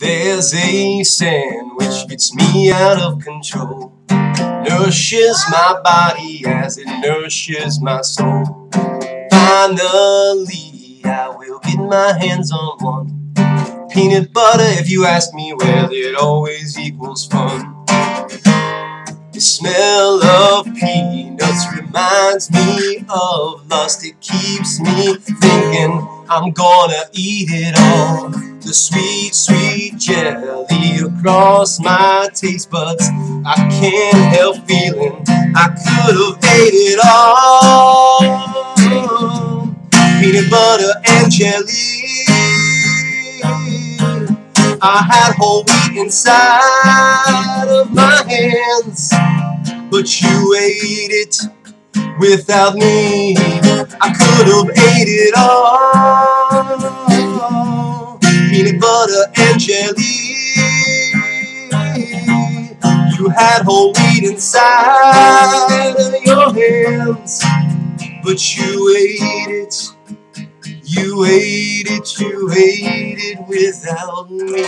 There's a sin which gets me out of control. Nourishes my body as it nourishes my soul. Finally, I will get my hands on one. Peanut butter, if you ask me, well, it always equals fun. The smell of reminds me of lust. It keeps me thinking I'm gonna eat it all. The sweet, sweet jelly across my taste buds. I can't help feeling I could have ate it all. Peanut butter and jelly. I had whole wheat inside of my hands, but you ate it without me. I could have ate it all. Peanut butter and jelly. You had whole wheat inside of your hands, but you ate it. You ate it, you ate it without me.